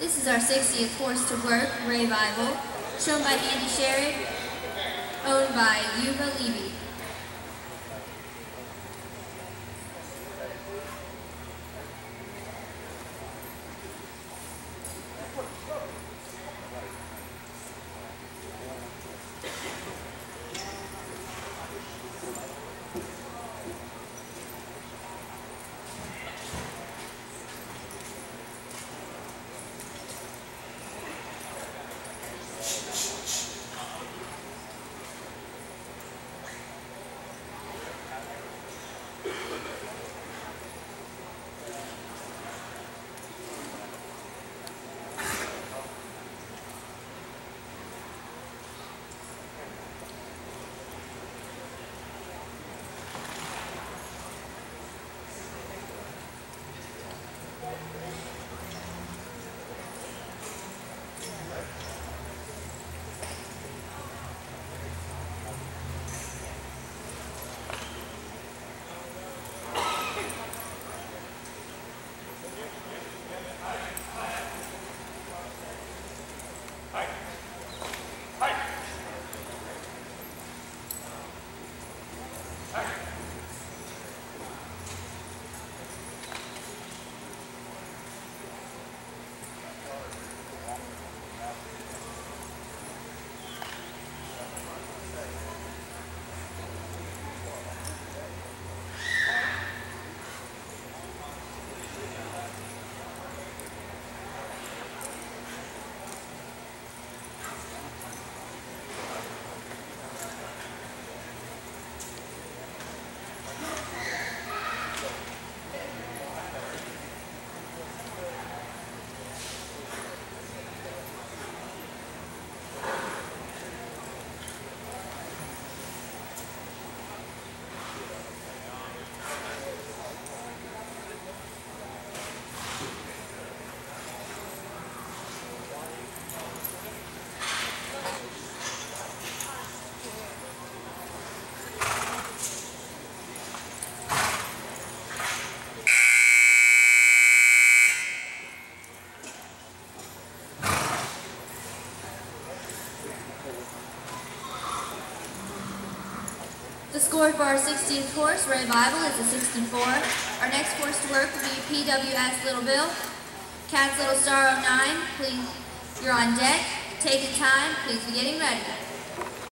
This is our 60th Horse to Work Revival, shown by Andy Sherrick, owned by Yuba Levy. The score for our 60th horse, Revival, is a 64. Our next horse to work will be PWS Little Bill. Cat's Little Star 09, please, you're on deck. Take your time, please be getting ready.